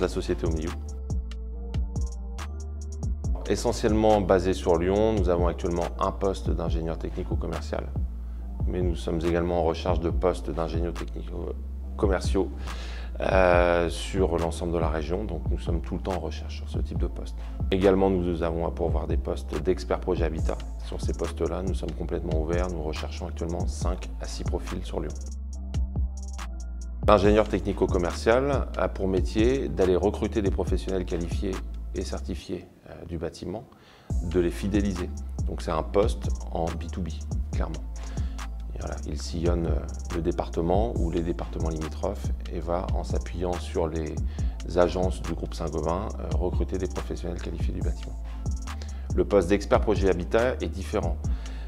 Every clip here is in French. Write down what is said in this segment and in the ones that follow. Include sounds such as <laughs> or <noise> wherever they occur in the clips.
la société milieu. Essentiellement basé sur Lyon, nous avons actuellement un poste d'ingénieur technico-commercial, mais nous sommes également en recherche de postes d'ingénieurs technico-commerciaux euh, sur l'ensemble de la région, donc nous sommes tout le temps en recherche sur ce type de poste. Également, nous avons à pourvoir des postes d'experts projet habitat. Sur ces postes-là, nous sommes complètement ouverts, nous recherchons actuellement 5 à 6 profils sur Lyon. L'ingénieur technico-commercial a pour métier d'aller recruter des professionnels qualifiés et certifiés euh, du bâtiment, de les fidéliser. Donc c'est un poste en B2B, clairement il sillonne euh, le département ou les départements limitrophes et va, en s'appuyant sur les agences du groupe Saint-Gobain, euh, recruter des professionnels qualifiés du bâtiment. Le poste d'expert projet habitat est différent.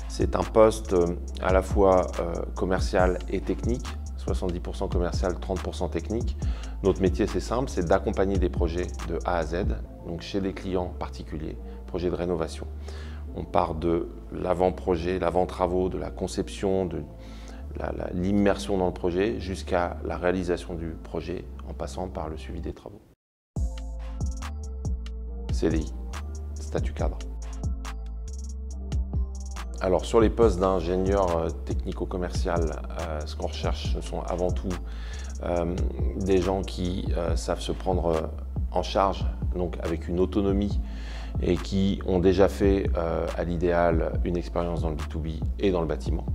C'est un poste à la fois commercial et technique, 70% commercial, 30% technique. Notre métier, c'est simple, c'est d'accompagner des projets de A à Z, donc chez des clients particuliers, projets de rénovation. On part de l'avant-projet, l'avant-travaux, de la conception, de l'immersion dans le projet jusqu'à la réalisation du projet en passant par le suivi des travaux. CDI, statut cadre. Alors sur les postes d'ingénieur euh, technico-commercial, euh, ce qu'on recherche, ce sont avant tout euh, des gens qui savent se prendre en charge, donc avec une autonomie et qui ont déjà fait à l'idéal une expérience dans le B2B et dans le bâtiment.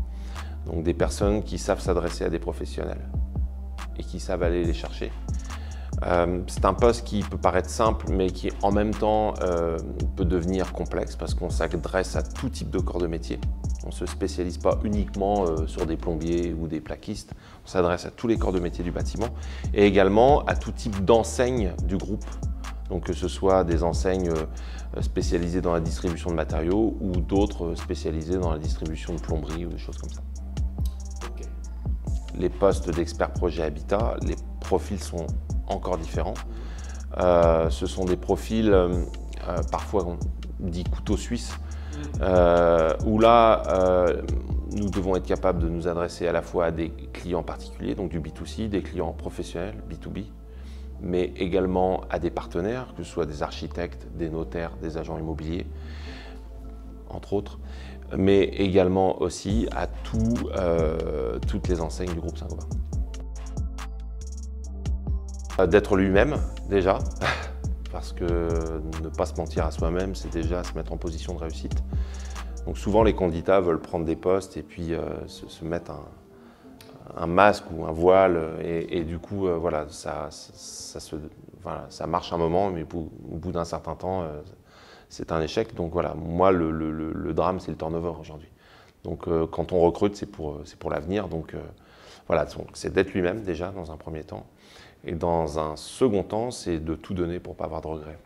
Donc des personnes qui savent s'adresser à des professionnels et qui savent aller les chercher. Euh, c'est un poste qui peut paraître simple, mais qui en même temps euh, peut devenir complexe parce qu'on s'adresse à tout type de corps de métier. On ne se spécialise pas uniquement sur des plombiers ou des plaquistes, on s'adresse à tous les corps de métier du bâtiment et également à tout type d'enseigne du groupe donc que ce soit des enseignes euh, spécialisées dans la distribution de matériaux ou d'autres spécialisées dans la distribution de plomberie ou des choses comme ça. Les postes d'experts projet habitat, les profils sont encore différents. Euh, ce sont des profils, euh, parfois on dit couteau suisse, où là, nous devons être capables de nous adresser à la fois à des clients particuliers, donc du B2C, des clients professionnels, B2B, mais également à des partenaires, que ce soit des architectes, des notaires, des agents immobiliers, entre autres, mais également aussi à euh, toutes les enseignes du groupe Saint-Gobain. Euh, d'être lui-même, déjà, <laughs> parce que ne pas se mentir à soi-même, c'est déjà se mettre en position de réussite. Donc souvent, les candidats veulent prendre des postes et puis euh, se, mettre un, masque ou un voile et, du coup euh, voilà ça, ça, marche un moment mais au bout d'un certain temps euh, c'est un échec. Donc voilà moi le, drame c'est le turnover aujourd'hui. Donc euh, quand on recrute c'est pour, pour l'avenir. Donc voilà c'est d'être lui-même déjà dans un premier temps et dans un second temps c'est de tout donner pour pas avoir de regrets